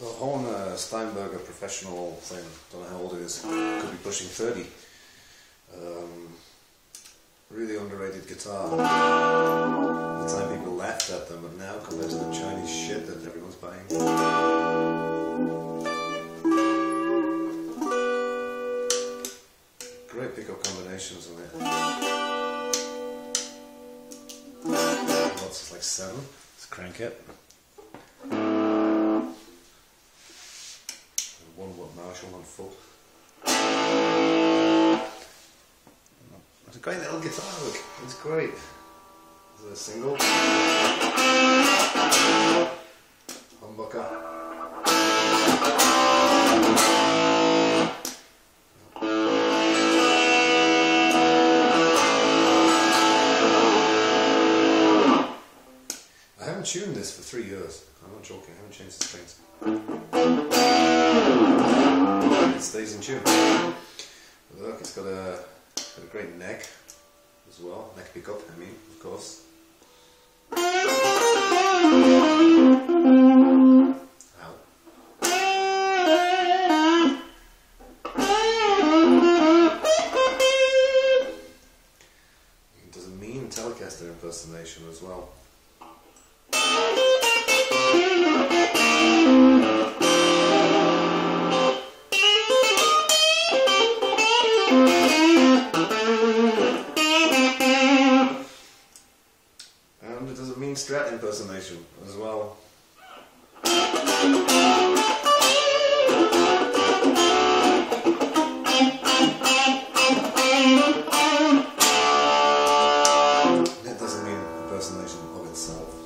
The Hohner uh, Steinberger professional thing, don't know how old it is, could be pushing 30. Um, really underrated guitar. The time people laughed at them, but now compared to the Chinese shit that everyone's buying. Great pickup combinations on it. What's like seven? Let's crank it. One on full. It's a great little guitar look. It's great. It a single? Humbucker. I haven't tuned this for three years. I'm not joking, I haven't changed the strings. It stays in tune. Look, it's got a, got a great neck as well. Neck pickup, I mean, of course. Itself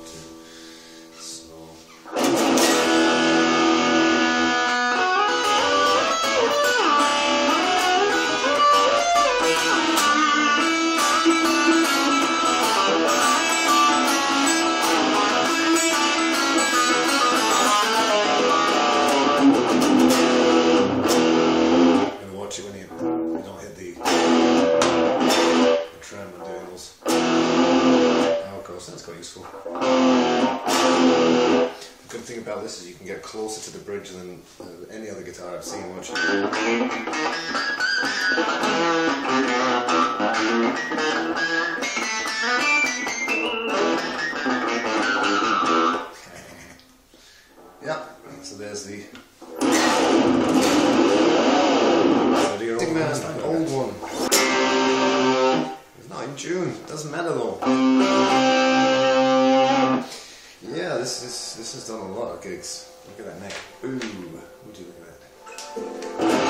Yeah, this this this has done a lot of gigs. Look at that neck. Ooh, would you look at that?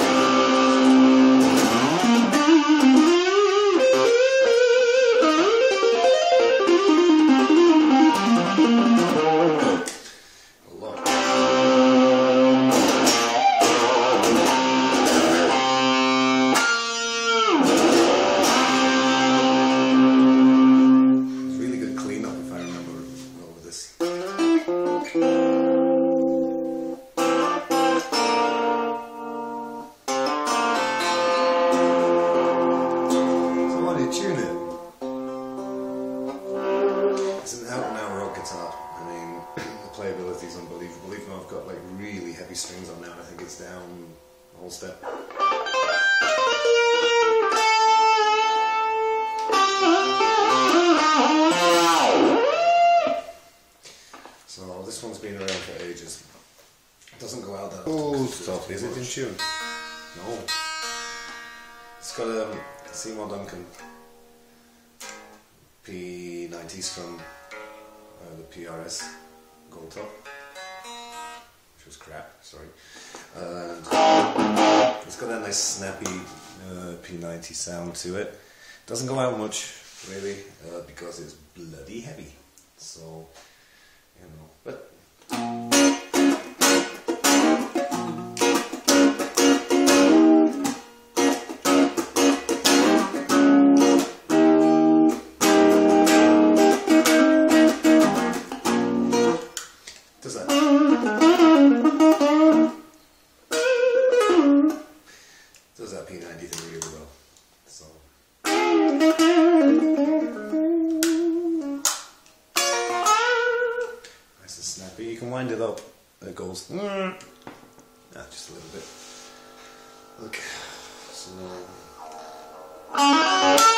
Around for ages. It doesn't go out that Oh, stop. Is it in tune? No. It's got a Seymour Duncan P90s from uh, the PRS Gold Top, which was crap, sorry. And it's got that nice snappy uh, P90 sound to it. Doesn't go out much, really, uh, because it's bloody heavy. So, you know, but does Mm. No, ah, just a little bit. Okay. so.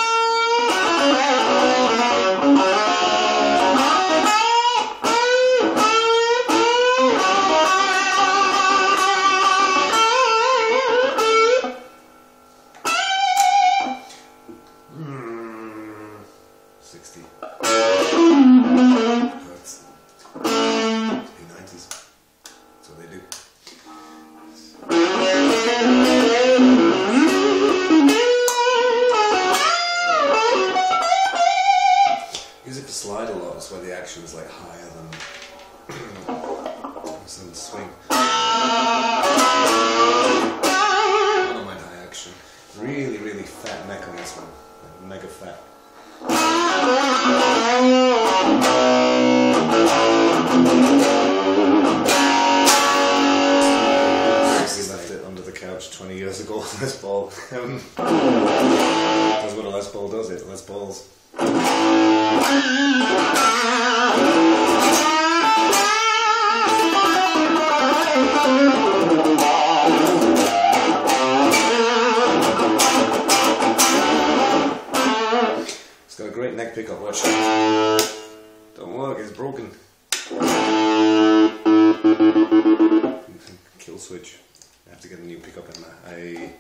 20 years ago, Les Paul. Um, that's what a Les Paul does, it. Les Pauls. It's got a great neck pickup, watch. Don't work, it's broken. Kill switch. I have to get a new pickup there. I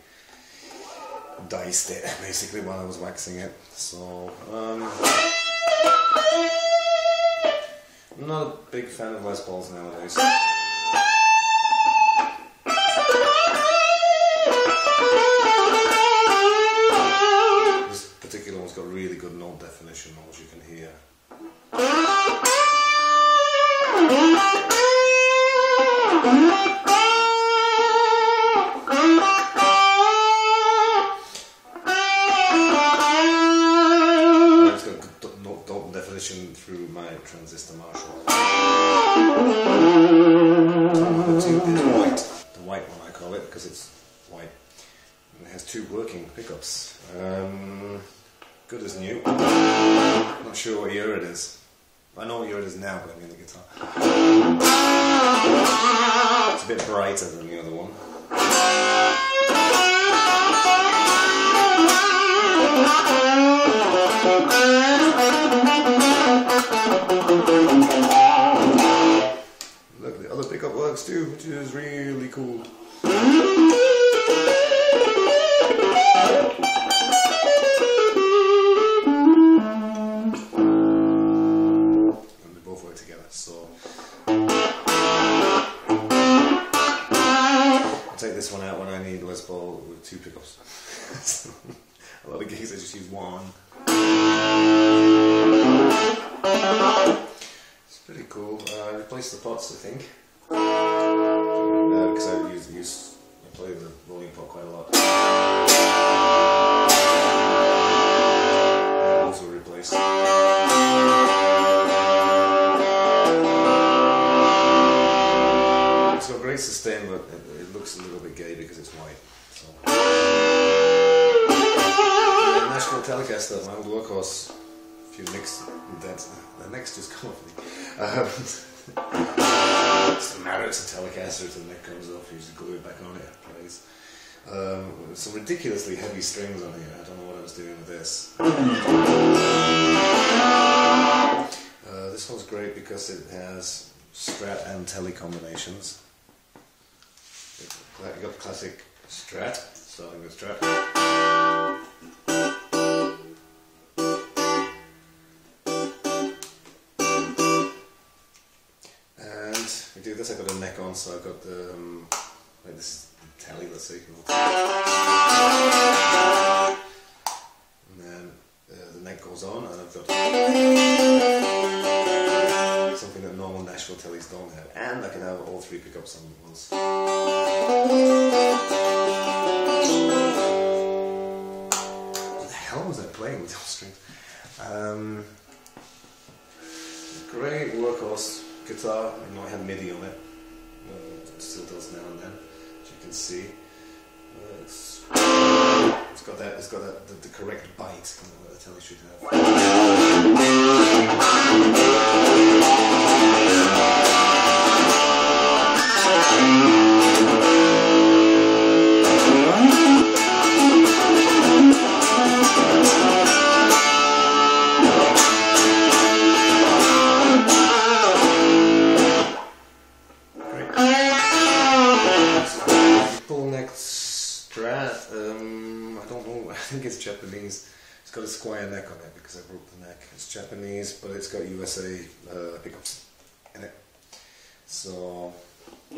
diced it basically while I was waxing it. So, um, I'm not a big fan of Les Pauls nowadays. This particular one's got really good note definition, as you can hear. Now, but I mean the guitar. It's a bit brighter than the other one. Two pickups. a lot of gigs I just use one. It's pretty cool. Uh, I replaced the pots, I think. Because I use, use I play the rolling pot quite a lot. Workhorse. If you mix that, the next just come off me. Um, doesn't matter, it's a Telecaster, the neck comes off, you just glue it back on it, plays. Um, some ridiculously heavy strings on here, I don't know what I was doing with this. Uh, this one's great because it has Strat and Tele combinations. You've got classic Strat, starting with Strat. And we do this, I got a neck on, so I've got the, um, like this Tele, let's see. And then uh, the neck goes on, and I've got something that normal Nashville Teles don't have. And I can have all three pickups on at once. What the hell was I playing with those strings? Um, great workhorse guitar. You know, I had MIDI on it. Uh, it still does now and then, as you can see. Uh, it's, it's got that. It's got that, the, the correct bite. You know, that the Tele should have. Neck on it because I broke the neck. It's Japanese, but it's got USA uh, pickups in it. So. I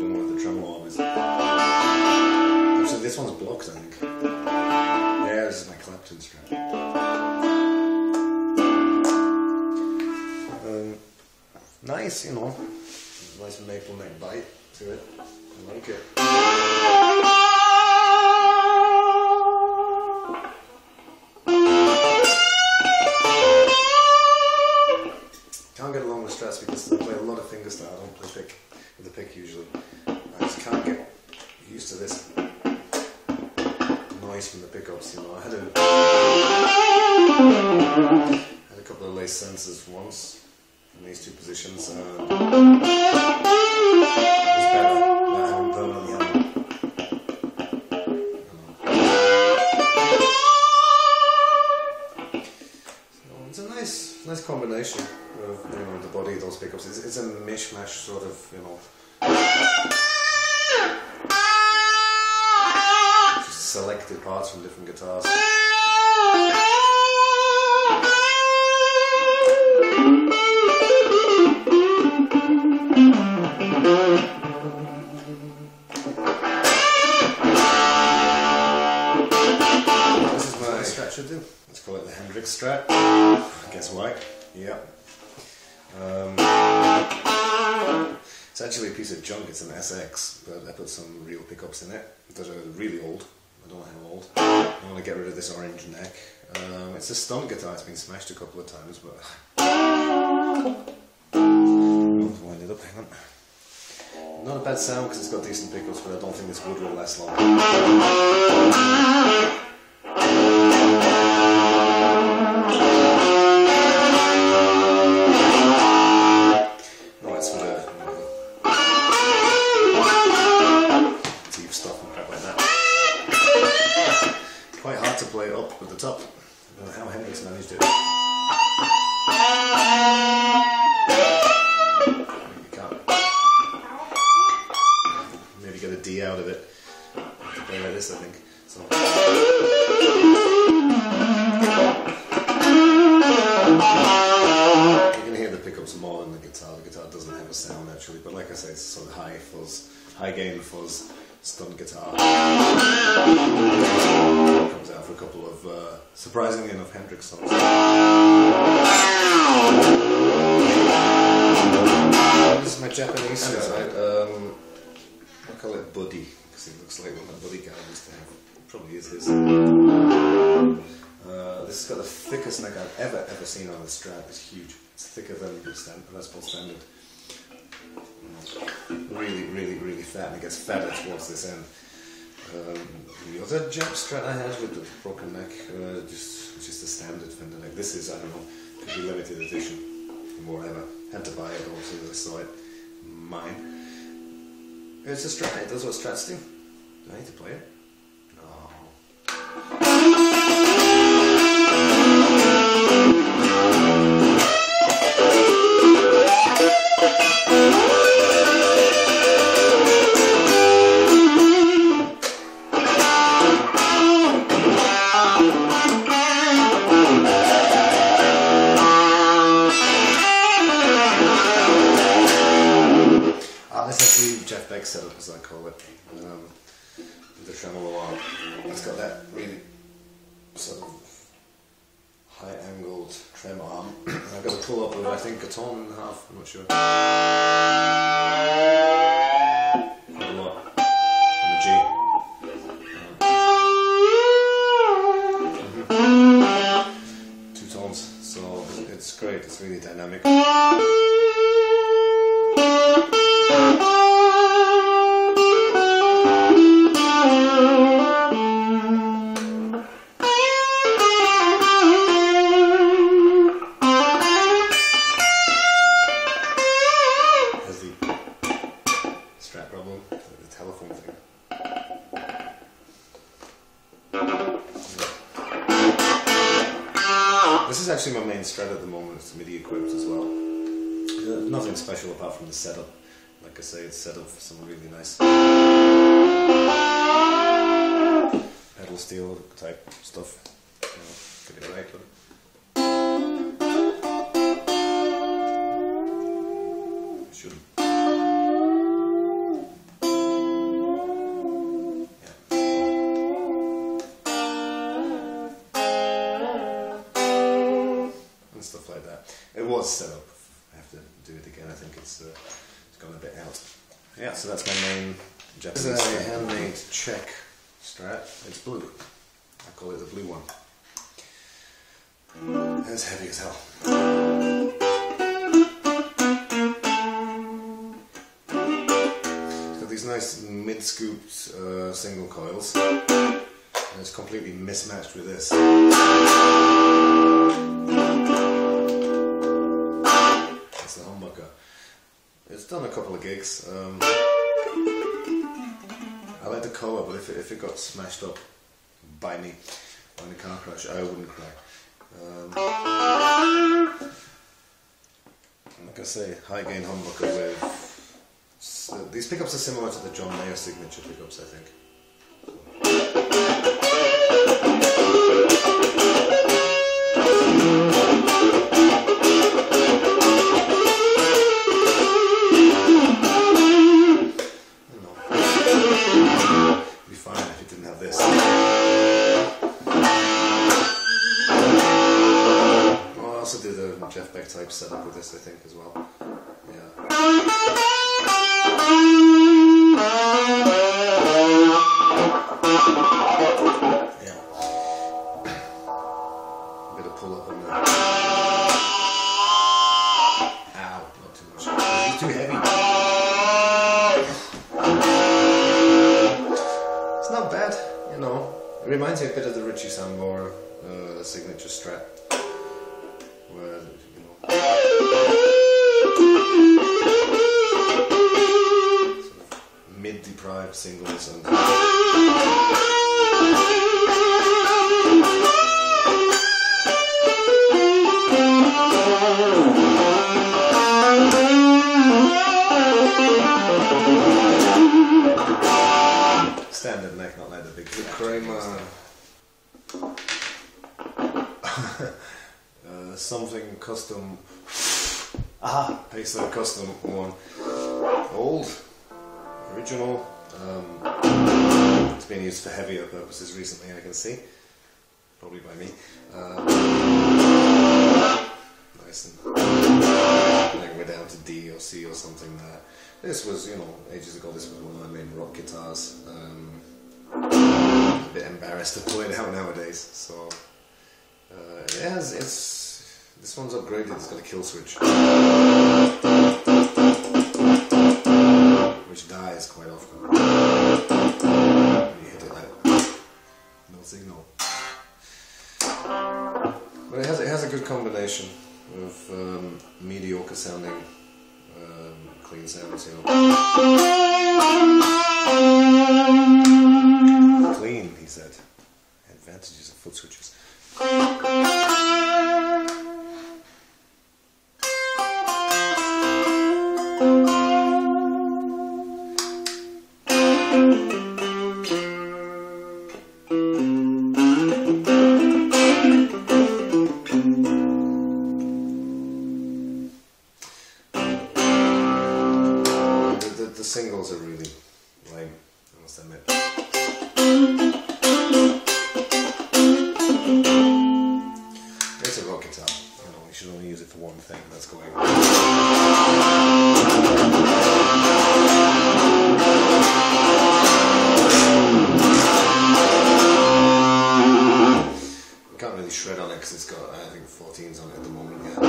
don't know what the tremolo is. Actually, this one's blocked, I think. Yeah, this is my Clapton strap. Um, nice, you know. Nice maple neck bite to it. I like it. Noise from the pickups. You know, I had a had a couple of lace sensors once in these two positions. And it was better than having them on the other. It's a nice, nice combination of you know the body of those pickups. It's, it's a mishmash sort of you know. Selected parts from different guitars. This is my strat should do. Let's call it the Hendrix strat. Guess why? Yeah. Um, it's actually a piece of junk. It's an SX, but I put some real pickups in it that are really old. I don't know how old. I want to get rid of this orange neck. Um, it's a stunt guitar. It's been smashed a couple of times, but wind it up. Hang on. Not a bad sound because it's got decent pickups, but I don't think this wood will last long. Enough Hendrix songs. This is my Japanese strat. Um, I call it Buddy because it looks like what my Buddy Guy used to have. It probably is his. Uh, this has got the thickest neck I've ever ever seen on a Strat. It's huge. It's thicker than the stand, Les Paul standard. Really, really, really fat, and it gets fatter towards this end. Um, the other Jap Strat I had with the broken neck, uh, just just the standard Fender neck. This is I don't know, could be limited edition, whatever. Had to buy it also. I saw it. Mine. It's a Strat. It does what Strats do. Do I need to play it? No. Setup, as I call it. Um, the tremolo arm. It's got that really sort of high angled trem arm. and I've got to pull up with, I think, a tone and a half, I'm not sure. MIDI equipped as well. Uh, nothing special apart from the setup. Like I say, it's set up for some really nice pedal steel type stuff. You get it right, but It's the humbucker. It's done a couple of gigs. Um, I like the colour, but if it, if it got smashed up by me in a car crash, I wouldn't cry. Um, like I say, high gain humbucker with. s- These pickups are similar to the John Mayer signature pickups, I think. It's too heavy. It's not bad, you know. It reminds me a bit of the Richie Sambora uh, signature Strat, where you know. Mid-deprived singles and. Kramer. uh, something custom. Aha! Pacer custom one. Old, original. Um, it's been used for heavier purposes recently, I can see. Probably by me. Uh, nice and. Like we're down to D or C or something there. This was, you know, ages ago, this was one of my main rock guitars. Um, bit embarrassed to it out nowadays, so. Uh, it's. This one's upgraded, it's got a kill switch. Which dies quite often. You hit it like. No signal. But it has, it has a good combination of um, mediocre sounding um, clean sounds, you know. Said. Advantages of foot switches. The, the, the singles are really lame, I must admit. It's a rock guitar. You know, you should only use it for one thing. That's going. I can't really shred on it because it's got, I think, 14s on it at the moment. Yeah.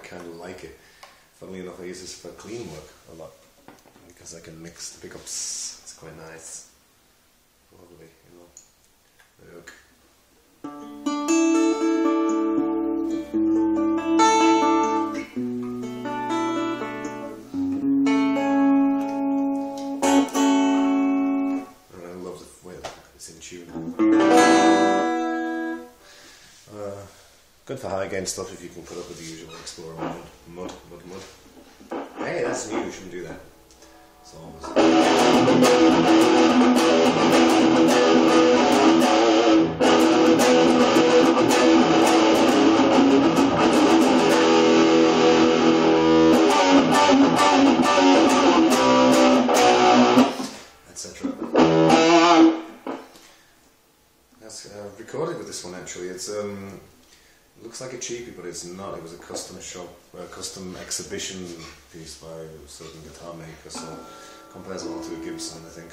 I kind of like it. funnily enough, I use this for clean work a lot because I can mix the pickups. It's quite nice. Lovely, you know. Look. Good for high gain stuff if you can put up with the usual Explorer mud, mud, mud, mud. Hey, that's new. You shouldn't do that. It's. Not. It was a custom shop, a custom exhibition piece by a certain guitar maker. So compares well to a Gibson, I think.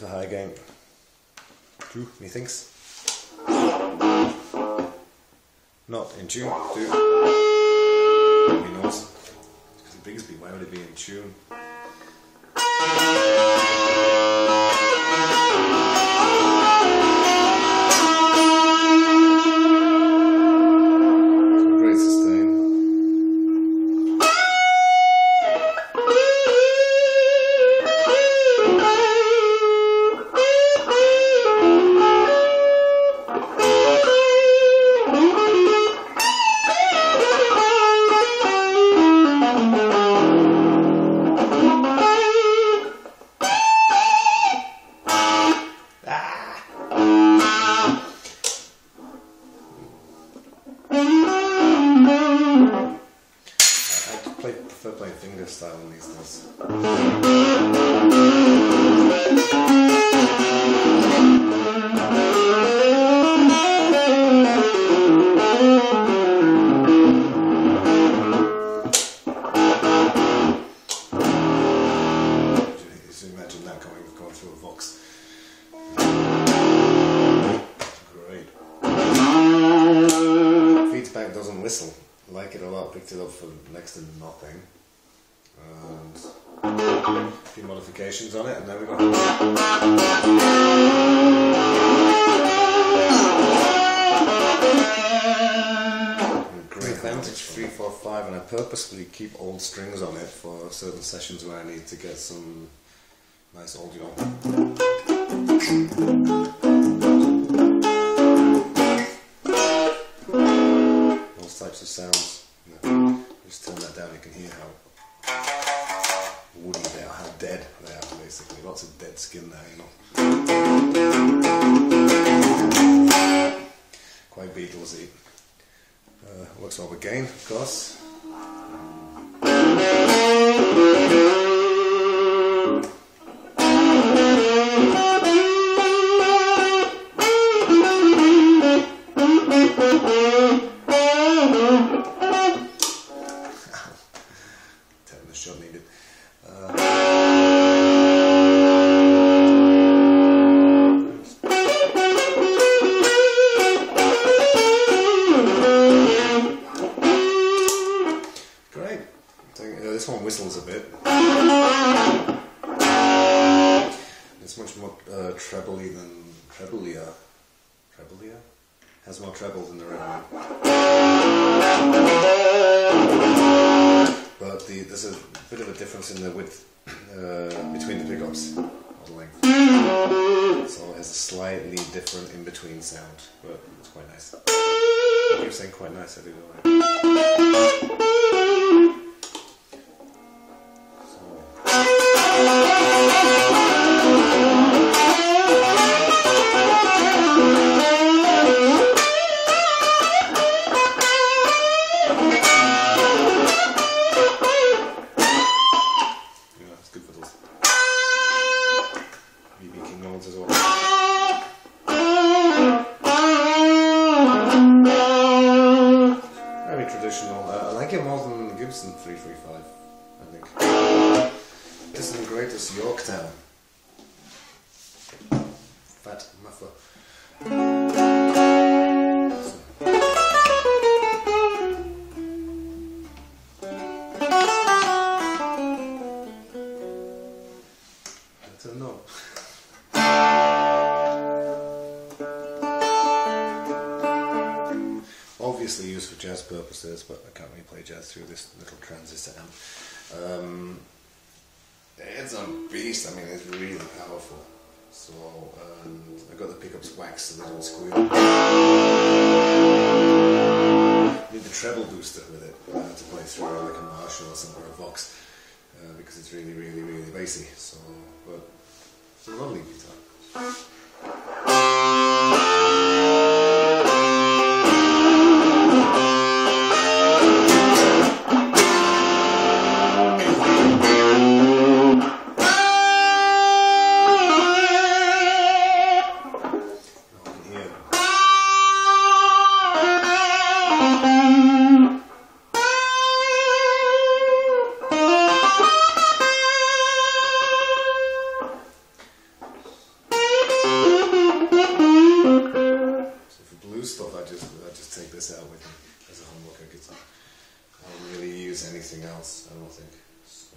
For high gain. True, methinks. Not in tune, too. He knows. Because Bigsby, why would it be in tune? Play, prefer playing finger style on these days. On it, and there we go. Great Vantage 345, and I purposefully keep old strings on it for certain sessions where I need to get some nice old, you know. Those types of sounds. Just turn that down, you can hear how Lots of dead skin there, you know. Quite Beatlesy. Uh, works well with gain, of course. Uh, between the pickups. So it has a slightly different in between sound, but it's quite nice. You're saying quite nice everywhere. It's a. Obviously used for jazz purposes, but I can't really play jazz through this little transistor amp. Um, it's a beast, I mean, it's really powerful. So, um, I got the pickups waxed so they don't squeal. Need the treble booster with it uh, to play through like a Marshall or something, or a Vox uh, because it's really, really, really bassy. So, but it's a lovely guitar. take this out with me as a homework guitar. I don't really use anything else, I don't think. So.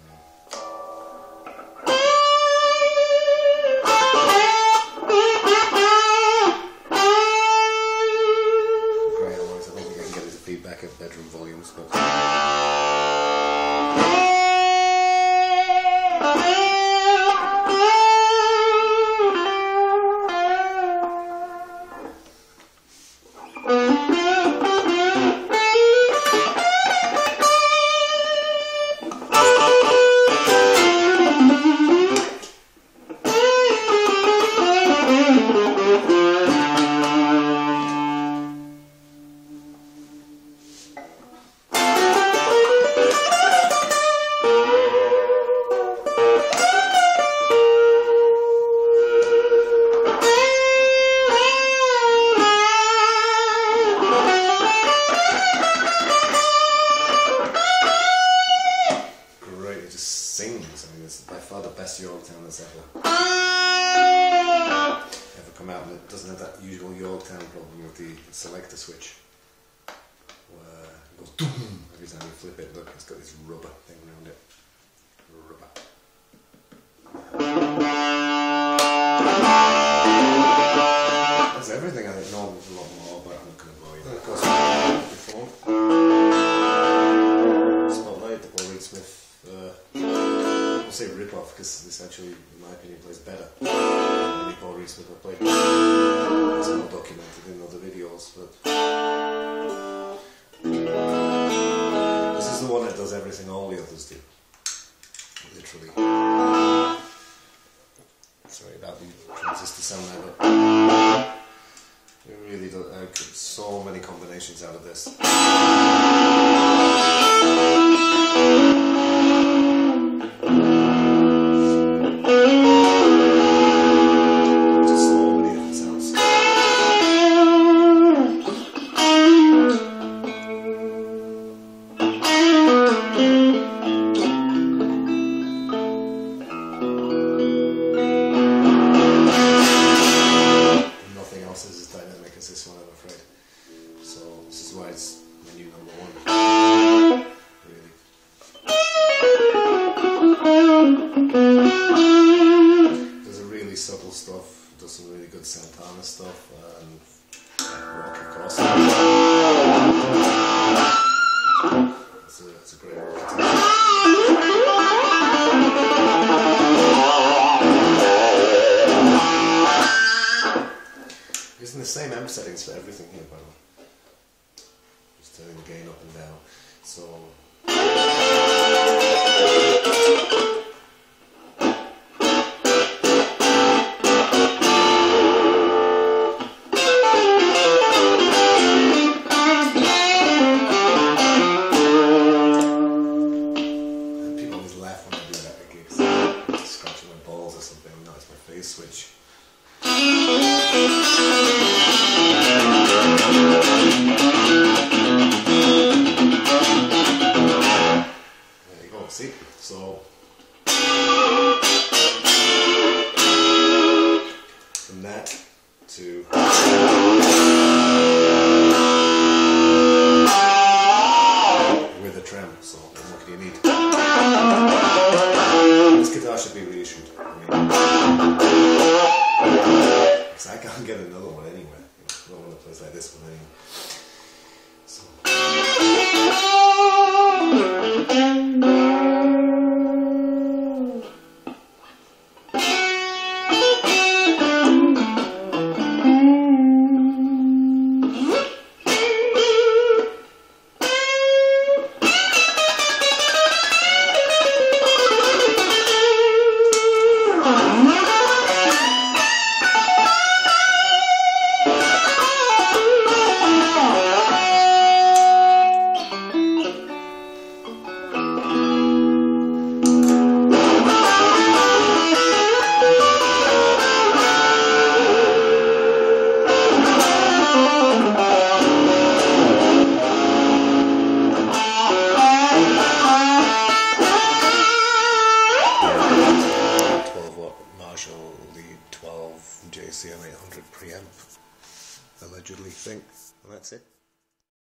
out of this. For everything here, by the way. Just turning the gain up and down. So.